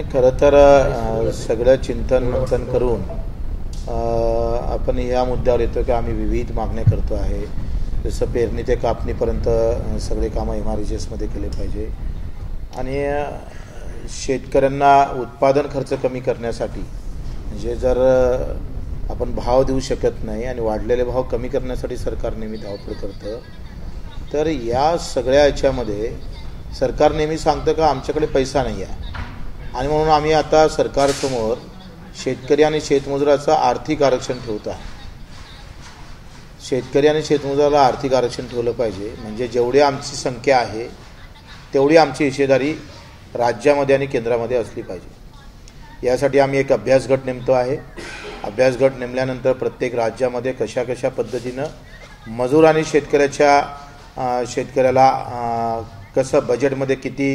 नाही खरं तर सगळं चिंतन मंथन करून आपण या मुद्द्यावर येतो की आम्ही विविध मागण्या करतो आहे. जसं पेरणी ते कापणीपर्यंत सगळे कामं एम आरमध्ये केले पाहिजे. आणि शेतकऱ्यांना उत्पादन खर्च कमी करण्यासाठी म्हणजे जर आपण भाव देऊ शकत नाही आणि वाढलेले भाव कमी करण्यासाठी सरकार नेहमी धावपळ करतं तर या सगळ्या याच्यामध्ये सरकार नेहमी सांगतं का आमच्याकडे पैसा नाही आहे आणि म्हणून आम्ही आता सरकारसमोर शेतकरी आणि शेतमजुराचं आर्थिक आरक्षण ठेवत आहे. शेतकरी आणि शेतमजुराला आर्थिक आरक्षण ठेवलं पाहिजे. म्हणजे जेवढी आमची संख्या आहे तेवढी आमची हिस्सेदारी राज्यामध्ये आणि केंद्रामध्ये असली पाहिजे. यासाठी आम्ही एक अभ्यास गट नेमतो आहे. अभ्यास गट नेमल्यानंतर प्रत्येक राज्यामध्ये कशा कशा पद्धतीनं मजूर आणि शेतकऱ्याच्या शेतकऱ्याला कसं बजेटमध्ये किती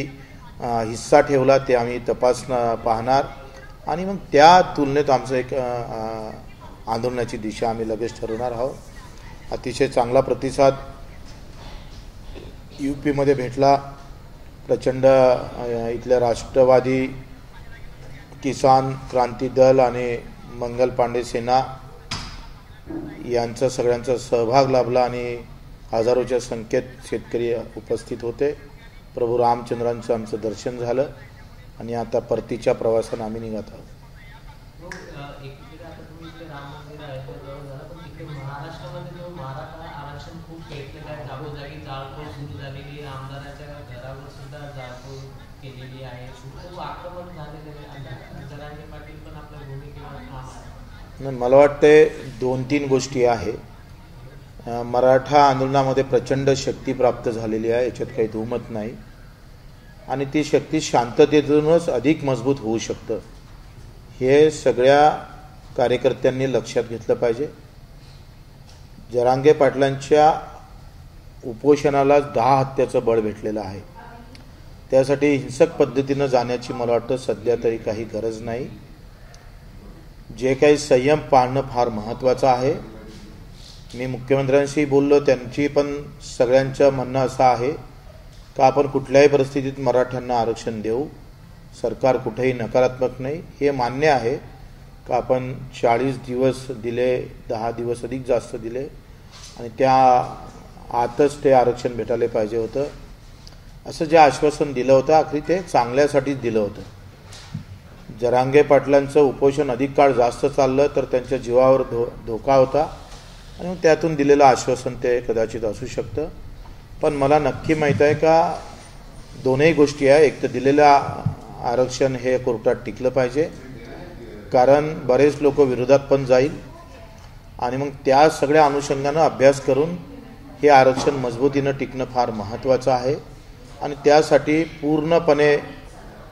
हिस्सा ठेवला ते आम्ही तपासणं पाहणार. आणि मग त्या तुलनेत आमचं एक आंदोलनाची दिशा आम्ही लगेच ठरवणार आहोत. अतिशय चांगला प्रतिसाद यू पीमध्ये भेटला. प्रचंड इथल्या राष्ट्रवादी किसान क्रांती दल आणि मंगल पांडे सेना यांचा सगळ्यांचा सहभाग लाभला आणि हजारोच्या संख्येत शेतकरी उपस्थित होते. प्रभू रामचंद्रांचं आमचं दर्शन झालं आणि आता परतीच्या प्रवासानं आम्ही निघत आहोत. मला वाटते दोन तीन गोष्टी आहे. मराठा आंदोलनामध्ये प्रचंड शक्ती प्राप्त झालेली आहे. याच्यात काही दुमत नाही. आणि ती शक्ती शांततेतूनच अधिक मजबूत होऊ शकतं. हे सगळ्या कार्यकर्त्यांनी लक्षात घेतलं पाहिजे. जरांगे पाटलांच्या उपोषणाला दहा हत्याचं बळ भेटलेलं आहे. त्यासाठी हिंसक पद्धतीनं जाण्याची मला वाटतं सध्या तरी काही गरज नाही. जे काही संयम पाळणं फार महत्त्वाचं आहे. मी मुख्यमंत्र्यांशी बोललो त्यांची पण सगळ्यांचं म्हणणं असं आहे का आपण कुठल्याही परिस्थितीत मराठ्यांना आरक्षण देऊ? सरकार कुठेही नकारात्मक नाही. हे मान्य आहे का आपण चाळीस दिवस दिले दहा दिवस अधिक जास्त दिले आणि त्या आतच ते आरक्षण भेटायला पाहिजे होतं? असं जे आश्वासन दिलं होतं आखरी ते चांगल्यासाठीच दिलं होतं. जरांगे पाटलांचं उपोषण अधिक काळ जास्त चाललं तर त्यांच्या जीवावर धो धोका होता. आणि मग त्यातून दिलेलं आश्वासन ते कदाचित असू शकतं. पण मला नक्की माहीत आहे का दोनही गोष्टी आहे. एक तर दिलेलं आरक्षण हे कोर्टात टिकलं पाहिजे. कारण बरेच लोक विरोधात पण जाईल. आणि मग त्या सगळ्या अनुषंगानं अभ्यास करून हे आरक्षण मजबूतीनं टिकणं फार महत्त्वाचं आहे. आणि त्यासाठी पूर्णपणे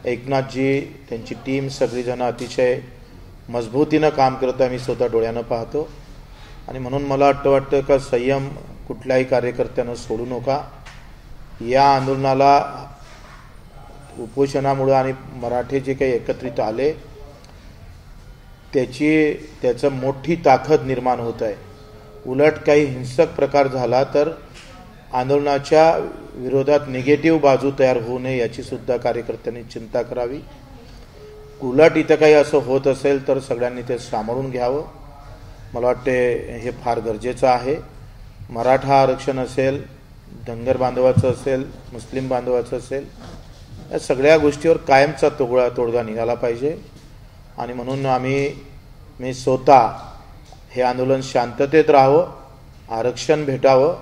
एकनाथजी त्यांची टीम सगळीजणं अतिशय मजबूतीनं काम करत आहे. मी स्वतः डोळ्यानं पाहतो. आणि म्हणून मला वाटतं वाटतं का संयम कुठल्याही कार्यकर्त्यानं सोडू नका. या आंदोलनाला उपोषणामुळं आणि मराठे जे काही एकत्रित आले त्याची त्याचं मोठी ताकद निर्माण होत आहे. उलट काही हिंसक प्रकार झाला तर आंदोलनाच्या विरोधात निगेटिव्ह बाजू तयार होऊ नये याचीसुद्धा कार्यकर्त्यांनी चिंता करावी. उलट इथं काही असं होत असेल तर सगळ्यांनी ते सामावून घ्यावं. मला वाटते हे फार गरजेचं आहे. मराठा आरक्षण असेल धनगर बांधवाचं असेल मुस्लिम बांधवाचं असेल या सगळ्या गोष्टीवर कायमचा तोगडा तोडगा निघाला पाहिजे. आणि म्हणून आम्ही मी स्वतः हे आंदोलन शांततेत राहावं आरक्षण भेटावं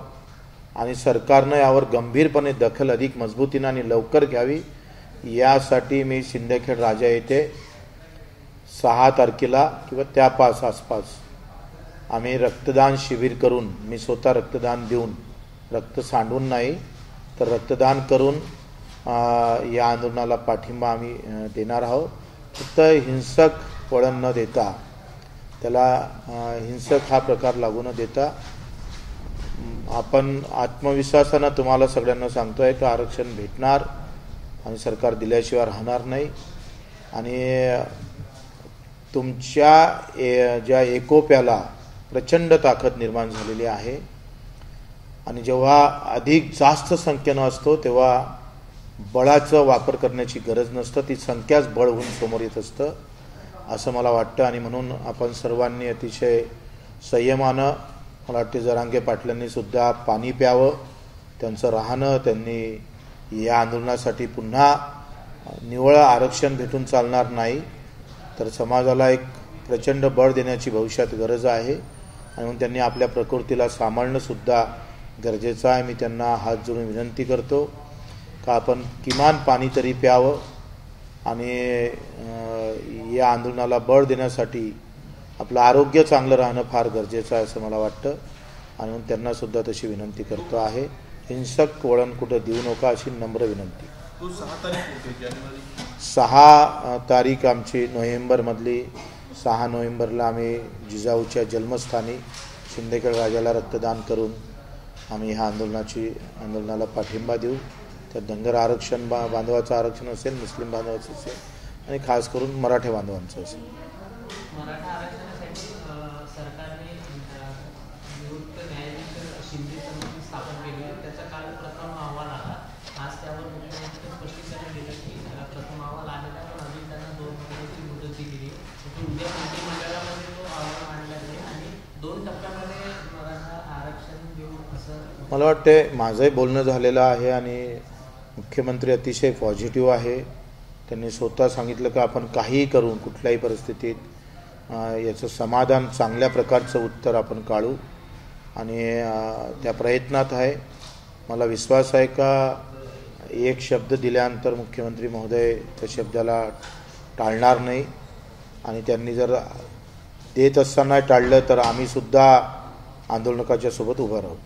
आणि सरकारनं यावर गंभीरपणे दखल अधिक मजबूतीनं आणि लवकर घ्यावी यासाठी मी शिंदेखेड राजा येथे सहा तारखेला किंवा त्यापास आसपास आम्ही रक्तदान शिबिर करून मी स्वतः रक्तदान देऊन रक्त सांडून नाही तर रक्तदान करून या आंदोलनाला पाठिंबा आम्ही देणार आहोत. फक्त हिंसक वळण न देता त्याला हिंसक हा प्रकार लागू न देता आपण आत्मविश्वासानं तुम्हाला सगळ्यांना सांगतोय का आरक्षण भेटणार आणि सरकार दिल्याशिवाय राहणार नाही. आणि तुमच्या ए- ज्या एकोप्याला प्रचंड ताकद निर्माण झालेली आहे. आणि जेव्हा अधिक जास्त संख्येनं असतो तेव्हा बळाचं वापर करण्याची गरज नसतं. ती संख्याच बळ होऊन समोर येत असतं असं मला वाटतं. आणि म्हणून आपण सर्वांनी अतिशय संयमानं मला वाटते जरांगे पाटलांनी सुद्धा पाणी प्यावं त्यांचं राहणं त्यांनी या आंदोलनासाठी पुन्हा निवळ आरक्षण भेटून चालणार नाही. तर समाजाला एक प्रचंड बळ देण्याची भविष्यात गरज आहे. आणि म्हणून त्यांनी आपल्या प्रकृतीला सांभाळणं सुद्धा गरजेचं आहे. मी त्यांना हात जोडून विनंती करतो का आपण किमान पाणी तरी प्यावं आणि या आंदोलनाला बळ देण्यासाठी आपलं आरोग्य चांगलं राहणं फार गरजेचं आहे असं मला वाटतं. आणि म्हणून त्यांना सुद्धा तशी विनंती करतो आहे. हिंसक वळण कुठं देऊ नका अशी नम्र विनंती. सहा तारीख आमची नोव्हेंबरमधली. सहा नोव्हेंबरला आम्ही जिजाऊच्या जन्मस्थानी शिंदेखेड राजाला रक्तदान करून आम्ही ह्या आंदोलनाची आंदोलनाला पाठिंबा देऊ. त्यात धनगर आरक्षण बा बांधवाचं आरक्षण असेल मुस्लिम बांधवाचं असेल आणि खास करून मराठी बांधवांचं असेल. मंत्रिमंडळामध्ये तो जाईल आणि दोन टप्प्यामध्ये मराठा आरक्षण देऊ असं मला वाटते माझंही बोलणं झालेलं आहे आणि मुख्यमंत्री अतिशय पॉझिटिव्ह आहे. त्यांनी स्वतः सांगितलं की आपण काहीही करून कुठल्याही परिस्थितीत याचं समाधान चांगल्या प्रकारचं उत्तर आपण काढू. आणि त्या प्रयत्नात आहे. मला विश्वास आहे का? एक शब्द दिल्यानंतर मुख्यमंत्री महोदय त्या शब्दाला टाळणार नाही. आणि त्यांनी जर देत असताना टाळलं तर आम्ही सुद्धा आंदोलनकाच्या सोबत उभं राहू.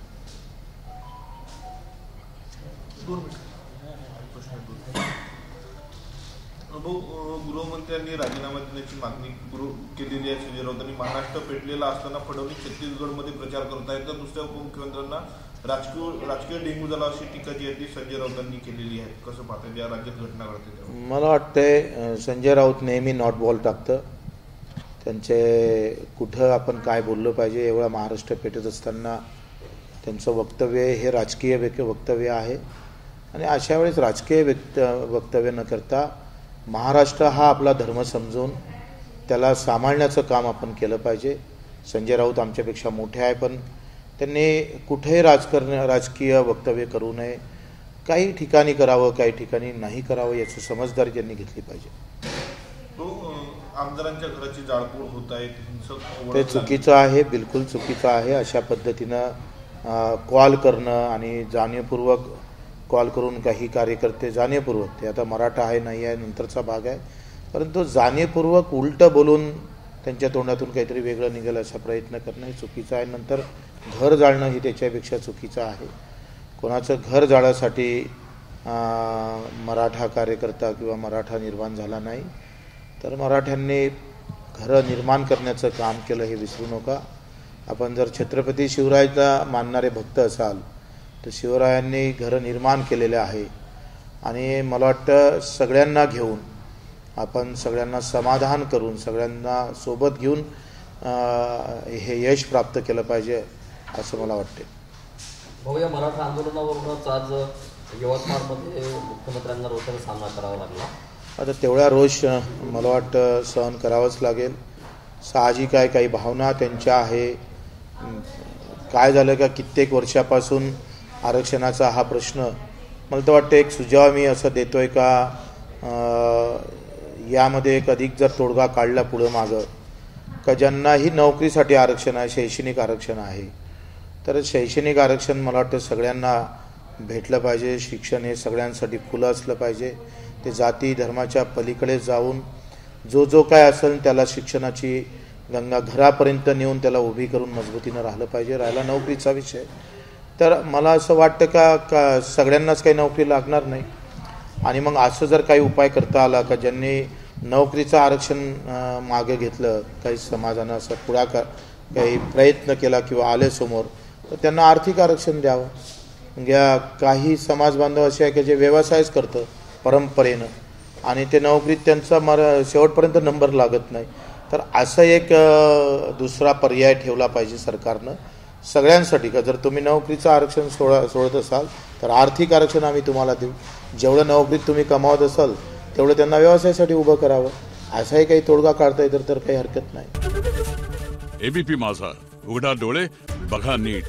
गृहमंत्र्यांनी राजीनामा देण्याची मागणी केलेली आहे संजय राऊतांनी. महाराष्ट्र पेटलेला असताना फडणवीस छत्तीसगडमध्ये प्रचार करत आहेत तर दुसऱ्या उपमुख्यमंत्र्यांना राजकीय राजकीय डेंग्यू झाला अशी टीका जी आहे ती संजय राऊतांनी केलेली आहे. कसं पाहता या राज्यात घटना घडते मला वाटतंय संजय राऊत नेहमी नॉट बॉल टाकतं. त्यांचे कुठं आपण काय बोललं पाहिजे एवढा महाराष्ट्र पेटत असताना त्यांचं वक्तव्य हे राजकीय वक्तव्य आहे. आणि अशा वेळेस राजकीय व्यक्त वक्तव्य न करता महाराष्ट्र हा आपला धर्म समजून त्याला सांभाळण्याचं काम आपण केलं पाहिजे. संजय राऊत आमच्यापेक्षा मोठे आहे पण त्यांनी कुठेही राजकारण राजकीय वक्तव्य करू नये. काही ठिकाणी करावं काही ठिकाणी नाही करावं याची समजदारी त्यांनी घेतली पाहिजे. आमदारांच्या घराची जाळपोळ होत आहे ते चुकीचं आहे बिलकुल चुकीचं आहे. अशा पद्धतीनं कॉल करणं आणि जाणीवपूर्वक कॉल करून काही कार्यकर्ते जाणीवपूर्वक ते आता मराठा आहे नाही आहे नंतरचा भाग आहे. परंतु जाणीवपूर्वक उलटं बोलून त्यांच्या तोंडातून काहीतरी वेगळं निघेल असा प्रयत्न करणं हे चुकीचं आहे. नंतर घर जाळणं हे त्याच्यापेक्षा चुकीचं आहे. कोणाचं घर जाळासाठी मराठा कार्यकर्ता किंवा मराठा निर्माण झाला नाही तर मराठ्यांनी घरं निर्माण करण्याचं काम केलं हे विसरू नका. आपण जर छत्रपती शिवरायचा मानणारे भक्त असाल तर शिवरायांनी घरं निर्माण केलेले आहे. आणि मला वाटतं सगळ्यांना घेऊन आपण सगळ्यांना समाधान करून सगळ्यांना सोबत घेऊन हे यश प्राप्त केलं पाहिजे असं मला वाटते. भाऊ या मराठा आंदोलनावरूनच आज यवतमाळमध्ये मुख्यमंत्र्यांना रोषाचा सामना करावा लागला. आता तेवढा रोष मला वाटतं सहन करावंच लागेल. साहजिक आहे काही भावना त्यांच्या आहे. काय झालं का कित्येक वर्षापासून आरक्षणाचा हा प्रश्न? मला तर वाटतं एक सुझाव मी असं देतोय का यामध्ये एक अधिक जर तोडगा काढला पुढं मागं का ज्यांनाही नोकरीसाठी आरक्षण आहे शैक्षणिक आरक्षण आहे तर शैक्षणिक आरक्षण मला वाटतं सगळ्यांना भेटलं पाहिजे. शिक्षण हे सगळ्यांसाठी खुलं असलं पाहिजे. ते जाती धर्माच्या पलीकडे जाऊन जो जो काय असेल त्याला शिक्षणाची गंगा घरापर्यंत नेऊन त्याला उभी करून मजबूतीनं राहिलं पाहिजे. राहिला नोकरीचा विषय. तर मला असं वाटतं का का सगळ्यांनाच काही नोकरी लागणार नाही. आणि मग असं जर काही उपाय करता आला का ज्यांनी नोकरीचं आरक्षण मागे घेतलं काही समाजानं असं पुढाकार काही प्रयत्न केला किंवा आले समोर तर त्यांना आर्थिक आरक्षण द्यावं. म्हणजे या काही समाज बांधव असे आहे की जे व्यवसायच करतं परंपरेनं आणि ते नोकरीत त्यांचा मर शेवटपर्यंत नंबर लागत नाही. तर असं एक दुसरा पर्याय ठेवला पाहिजे सरकारनं. सगळ्यांसाठी. का जर तुम्ही नोकरीचं आरक्षण सोडा सोडत असाल तर आर्थिक आरक्षण आम्ही तुम्हाला देऊ. जेवढं नोकरीत तुम्ही कमावत असाल तेवढं त्यांना व्यवसायासाठी उभं करावं. असाही काही तोडगा काढता येतं तर काही हरकत नाही. एबीपी माझा. उघडा डोळे बघा नीट.